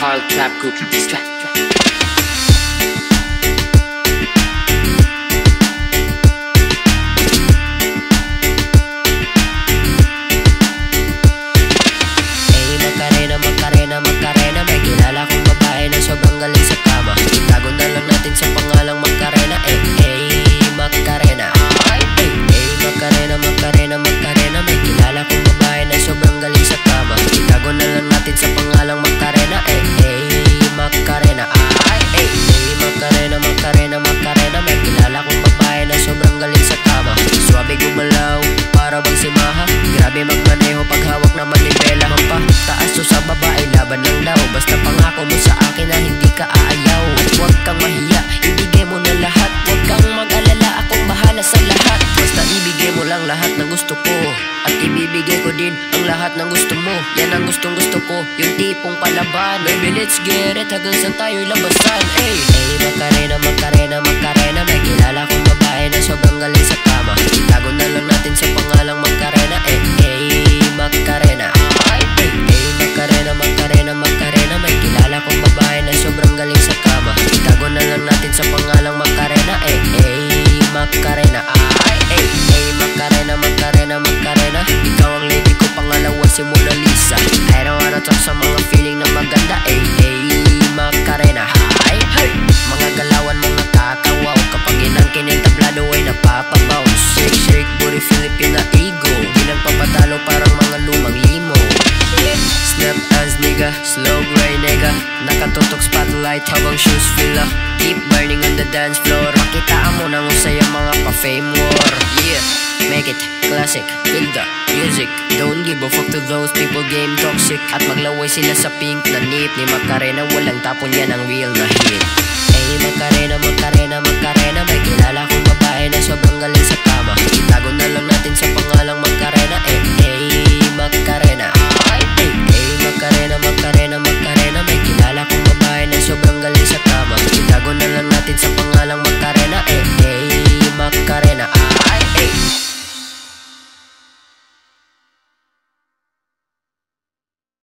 Carl Trap Group Strap. Grabe magmaneho pag hawak na manibela Mampa, taas o sa babae, laban lang daw. Basta pangako mo sa akin na hindi ka aayaw. At huwag kang mahiya, ibigay mo na lahat. Huwag kang mag-alala, akong bahala sa lahat. Basta ibigay mo lang lahat ng gusto ko. At ibibigay ko din ang lahat ng gusto mo. Yan ang gustong gusto ko, yung tipong palaban. Baby, let's get it, hanggang saan tayo'y labasan. Hey, hey, Macarena, Macarena, Macarena Macarena Ay, hey, hey, Macarena, Macarena, Macarena. Ikaw ang lady ko, pangalawa si Mona Lisa. I don't wanna talk sa mga feeling na maganda Eh, slow gray nigga. Nakatutok spotlight habang shoes fila Keep burning on the dance floor. Makitaan mo nang usay ang mga pa-fame war. Yeah, make it classic. Feel the music. Don't give a fuck to those people game toxic. At maglaway sila sa pink na nip Ni Macarena walang tapon yan ang real na hit. Hey Macarena, Macarena,